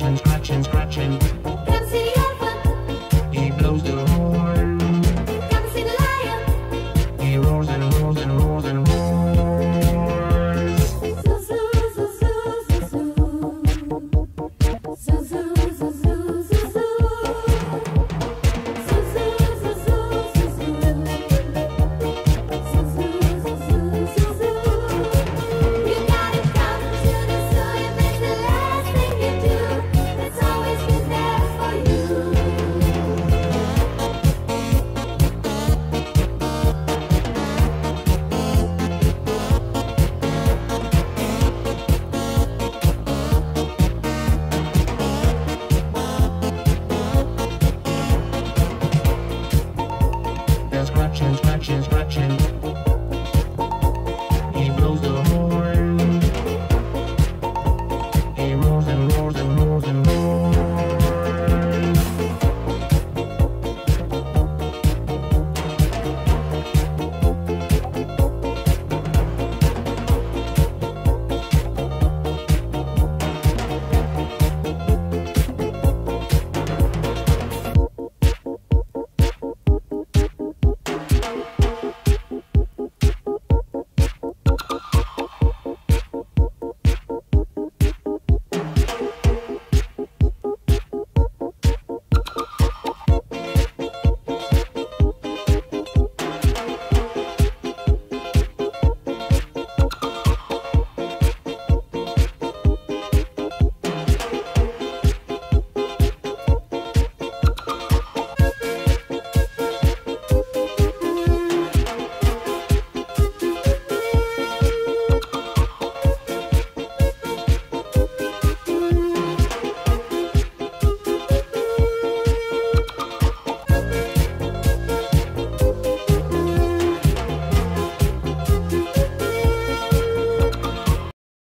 scratching, scratching, scratching.